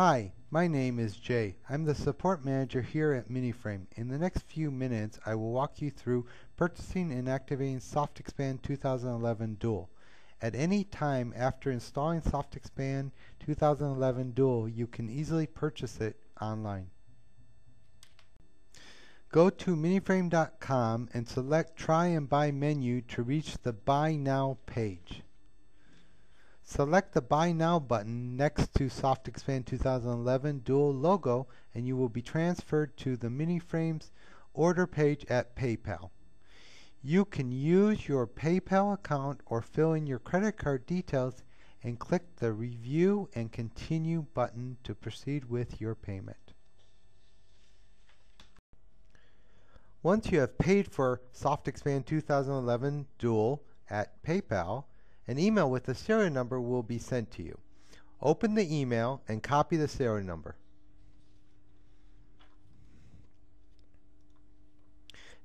Hi, my name is Jay. I'm the support manager here at Miniframe. In the next few minutes, I will walk you through purchasing and activating SoftXpand 2011 Duo. At any time after installing SoftXpand 2011 Duo, you can easily purchase it online. Go to miniframe.com and select Try and Buy menu to reach the Buy Now page. Select the Buy Now button next to SoftXpand 2011 Duo logo and you will be transferred to the Miniframes order page at PayPal. You can use your PayPal account or fill in your credit card details and click the Review and Continue button to proceed with your payment. Once you have paid for SoftXpand 2011 Duo at PayPal, an email with the serial number will be sent to you. Open the email and copy the serial number.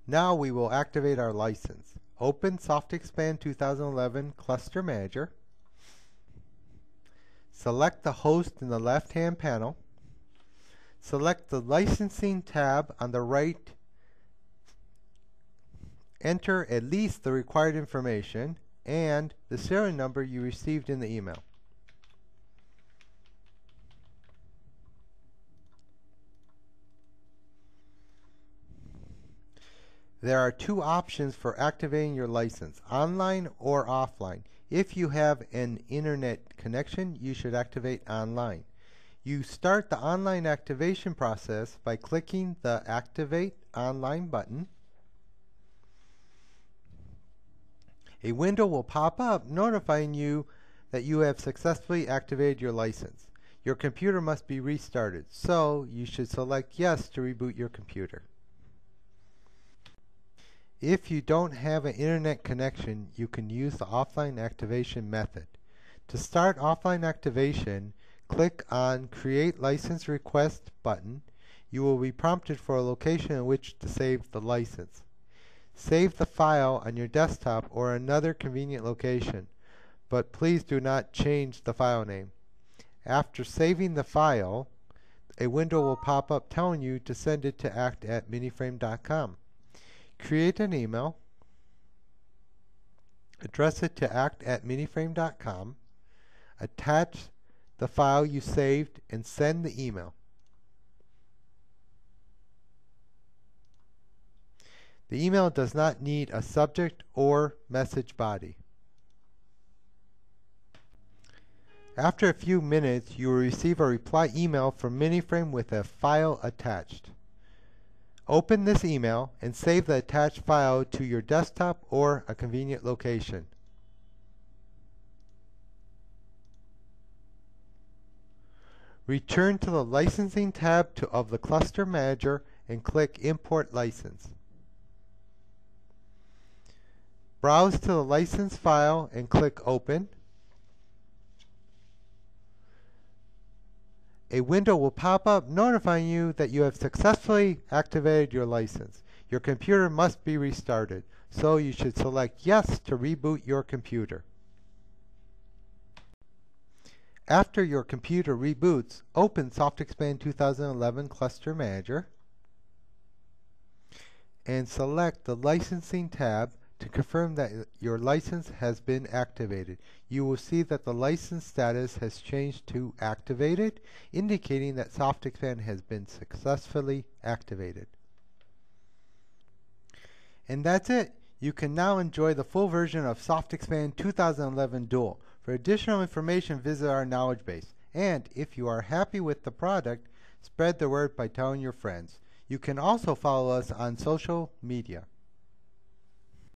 Now we will activate our license. Open SoftXpand 2011 Cluster Manager. Select the host in the left-hand panel. Select the Licensing tab on the right. Enter at least the required information and the serial number you received in the email. There are two options for activating your license, online or offline. If you have an internet connection, you should activate online. You start the online activation process by clicking the Activate Online button. A window will pop up notifying you that you have successfully activated your license. Your computer must be restarted, so you should select Yes to reboot your computer. If you don't have an internet connection, you can use the offline activation method. To start offline activation, click on Create License Request button. You will be prompted for a location in which to save the license. Save the file on your desktop or another convenient location, but please do not change the file name. After saving the file, a window will pop up telling you to send it to act at miniframe.com. Create an email, address it to act at miniframe.com, attach the file you saved, and send the email. The email does not need a subject or message body. After a few minutes, you will receive a reply email from Miniframe with a file attached. Open this email and save the attached file to your desktop or a convenient location. Return to the Licensing tab to, of the Cluster Manager and click Import License. Browse to the license file and click Open. A window will pop up notifying you that you have successfully activated your license. Your computer must be restarted, so you should select Yes to reboot your computer. After your computer reboots, open SoftXpand 2011 Cluster Manager and select the Licensing tab to confirm that your license has been activated. You will see that the license status has changed to activated, indicating that SoftXpand has been successfully activated. And that's it. You can now enjoy the full version of SoftXpand 2011 Duo. For additional information, visit our knowledge base. And if you are happy with the product, spread the word by telling your friends. You can also follow us on social media.